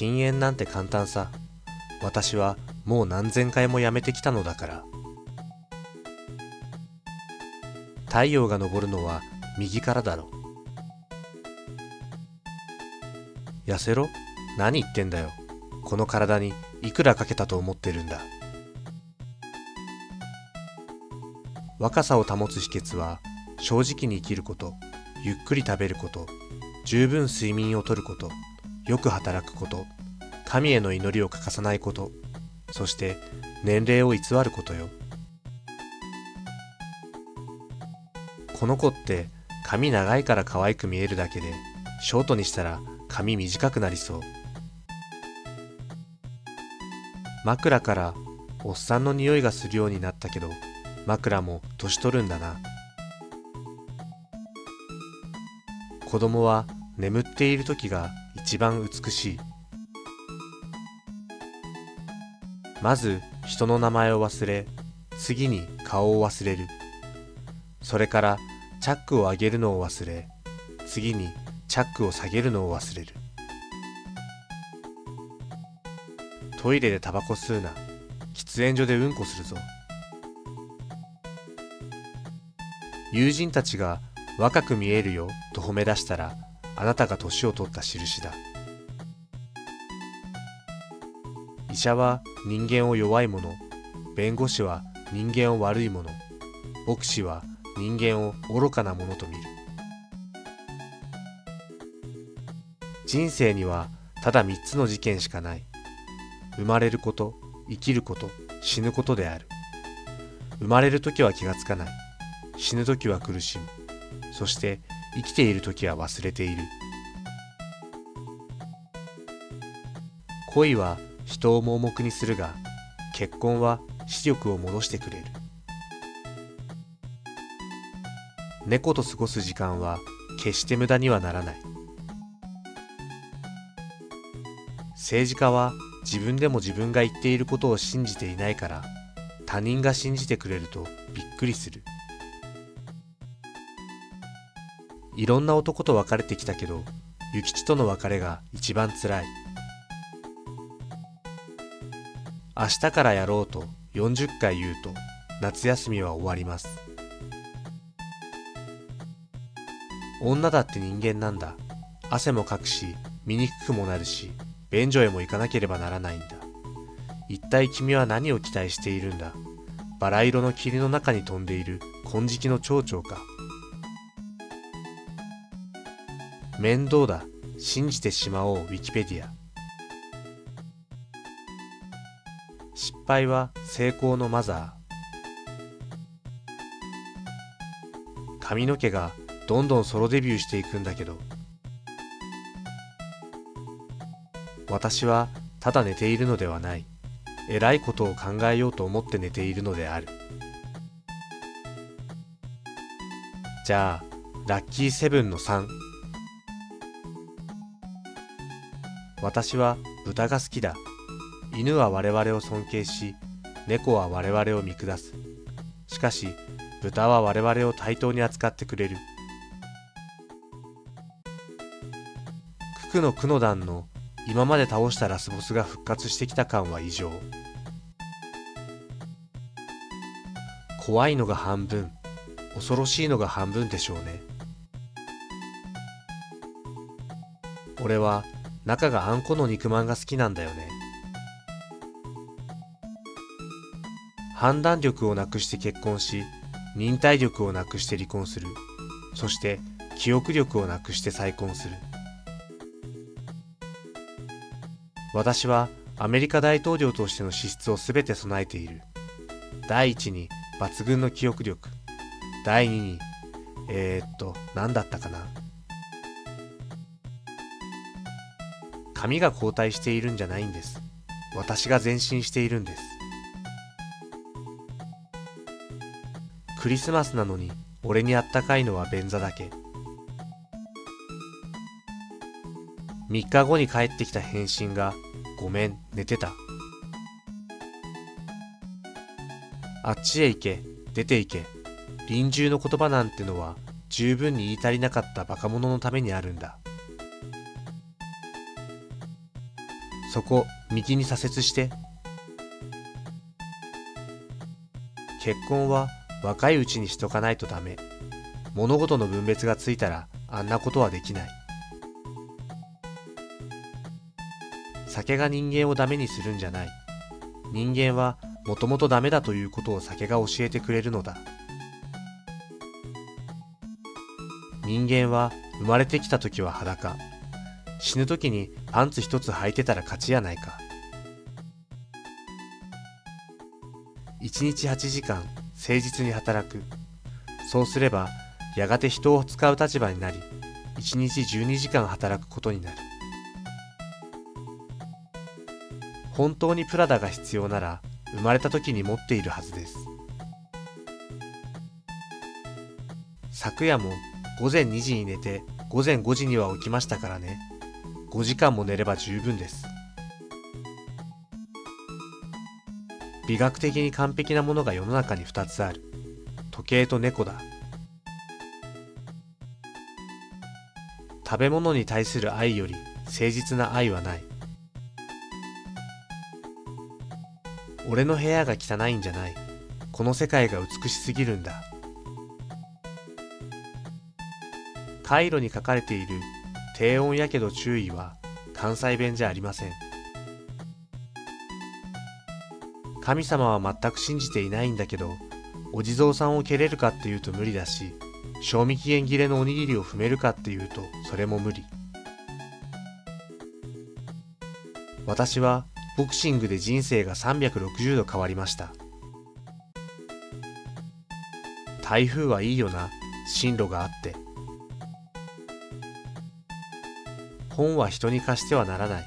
禁煙なんて簡単さ。私はもう何千回もやめてきたのだから。太陽が昇るのは右からだろ。痩せろ何言ってんだよ。この体にいくらかけたと思ってるんだ。若さを保つ秘訣は正直に生きること、ゆっくり食べること、十分睡眠をとること、よく働くこと、神への祈りを欠かさないこと、そして年齢を偽ることよ。この子って髪長いから可愛く見えるだけで、ショートにしたら髪短くなりそう。枕からおっさんの匂いがするようになったけど、枕も年取るんだな。子供は眠っている時が一番美しい。まず人の名前を忘れ、次に顔を忘れる。それからチャックを上げるのを忘れ、次にチャックを下げるのを忘れる。トイレでタバコ吸うな。喫煙所でうんこするぞ。友人たちが若く見えるよと褒め出したら、あなたが年を取った印だ。医者は人間を弱いもの、弁護士は人間を悪いもの、牧師は人間を愚かなものと見る。人生にはただ三つの事件しかない。生まれること、生きること、死ぬことである。生まれるときは気がつかない。死ぬときは苦しむ。そして生きているときは忘れている。恋は人を盲目にするが、結婚は視力を戻してくれる。猫と過ごす時間は決して無駄にはならない。政治家は自分でも自分が言っていることを信じていないから他人が信じてくれるとびっくりする。いろんな男と別れてきたけど、諭吉との別れが一番辛い。明日からやろうと40回言うと夏休みは終わります。女だって人間なんだ。汗もかくし、醜くもなるし、便所へも行かなければならないんだ。一体君は何を期待しているんだバラ色の霧の中に飛んでいる金色の蝶々か。面倒だ。信じてしまおう、ウィキペディア。失敗は成功のマザー。髪の毛がどんどんソロデビューしていくんだけど。私はただ寝ているのではない。偉いことを考えようと思って寝ているのである。じゃあ、ラッキーセブンの3。私は豚が好きだ。犬は我々を尊敬し、猫は我々を見下す。しかし、豚は我々を対等に扱ってくれる。九九の九の段の今まで倒したラスボスが復活してきた感は異常。怖いのが半分、恐ろしいのが半分でしょうね。俺は中があんこの肉まんが好きなんだよね。判断力をなくして結婚し、忍耐力をなくして離婚する。そして記憶力をなくして再婚する。私はアメリカ大統領としての資質をすべて備えている。第一に抜群の記憶力。第二に、えー、っと、何だったかな。髪が交代しているんじゃないんです。私が前進しているんです。クリスマスなのに俺にあったかいのは便座だけ。3日後に帰ってきた返信が、ごめん、寝てた。あっちへ行け、出て行け。臨終の言葉なんてのは十分に言い足りなかったバカ者のためにあるんだ。そこ右に左折して。結婚は若いうちにしとかないとダメ。物事の分別がついたらあんなことはできない。酒が人間をダメにするんじゃない。人間はもともとダメだということを酒が教えてくれるのだ。人間は生まれてきた時は裸。死ぬ時にパンツ一つ履いてたら勝ちやないか。一日8時間誠実に働く。そうすればやがて人を使う立場になり一日12時間働くことになる。本当にプラダが必要なら生まれた時に持っているはずです。昨夜も午前2時に寝て午前5時には起きましたからね。5時間も寝れば十分です。美学的に完璧なものが世の中に2つある。時計と猫だ。食べ物に対する愛より誠実な愛はない。俺の部屋が汚いんじゃない。この世界が美しすぎるんだ。カイロに書かれている低温やけど注意は関西弁じゃありません。神様は全く信じていないんだけどお地蔵さんを蹴れるかっていうと無理だし賞味期限切れのおにぎりを踏めるかっていうとそれも無理。私はボクシングで人生が360度変わりました。台風はいいよな進路があって。本は人に貸してはならない。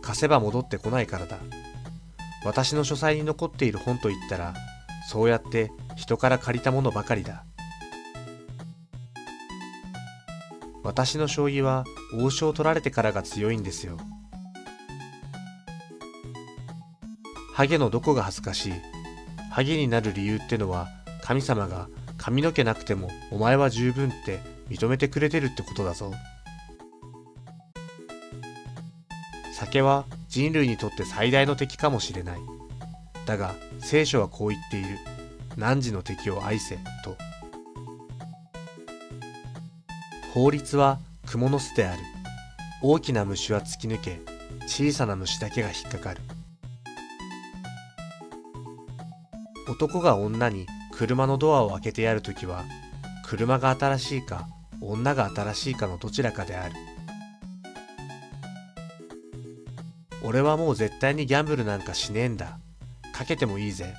貸せば戻ってこないからだ。私の書斎に残っている本といったらそうやって人から借りたものばかりだ。私の将棋は王将を取られてからが強いんですよ。ハゲのどこが恥ずかしい。ハゲになる理由ってのは神様が髪の毛なくてもお前は十分って認めてくれてるってことだぞ。酒は人類にとって最大の敵かもしれない。だが聖書はこう言っている。汝の敵を愛せと。法律は蜘蛛の巣である。大きな虫は突き抜け小さな虫だけが引っかかる。男が女に車のドアを開けてやるときは車が新しいか女が新しいかのどちらかである。俺はもう絶対にギャンブルなんかしねえんだ。かけてもいいぜ。